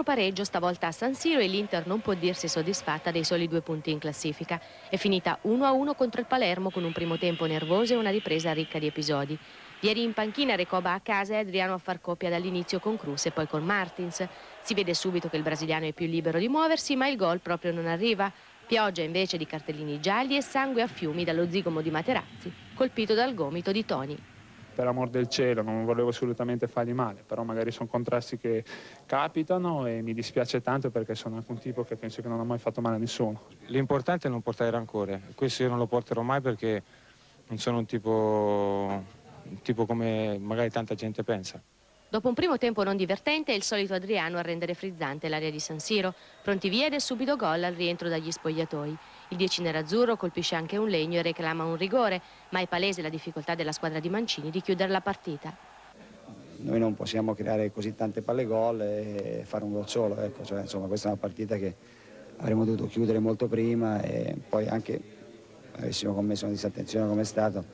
altro pareggio stavolta a San Siro e l'Inter non può dirsi soddisfatta dei soli due punti in classifica. È finita 1-1 contro il Palermo con un primo tempo nervoso e una ripresa ricca di episodi. Ieri in panchina Recoba a casa e Adriano a far coppia dall'inizio con Cruz e poi con Martins. Si vede subito che il brasiliano è più libero di muoversi, ma il gol proprio non arriva. Pioggia invece di cartellini gialli e sangue a fiumi dallo zigomo di Materazzi, colpito dal gomito di Toni per amor del cielo, non volevo assolutamente fargli male, però magari sono contrasti che capitano e mi dispiace tanto perché sono anche un tipo che penso che non ha mai fatto male a nessuno. L'importante è non portare rancore, questo io non lo porterò mai perché non sono un tipo, un tipo come magari tanta gente pensa. Dopo un primo tempo non divertente è il solito Adriano a rendere frizzante l'area di San Siro. Pronti via ed è subito gol al rientro dagli spogliatoi. Il 10 nerazzurro colpisce anche un legno e reclama un rigore, ma è palese la difficoltà della squadra di Mancini di chiudere la partita. Noi non possiamo creare così tante palle gol e fare un gol solo, ecco. cioè, insomma, questa è una partita che avremmo dovuto chiudere molto prima e poi anche avessimo commesso una disattenzione come è stato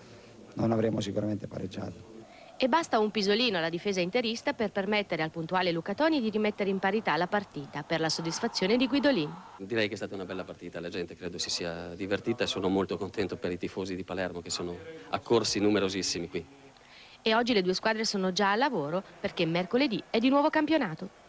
non avremmo sicuramente pareggiato. E basta un pisolino alla difesa interista per permettere al puntuale Luca Toni di rimettere in parità la partita per la soddisfazione di Guidolin. Direi che è stata una bella partita, la gente credo si sia divertita e sono molto contento per i tifosi di Palermo che sono accorsi numerosissimi qui. E oggi le due squadre sono già a lavoro perché mercoledì è di nuovo campionato.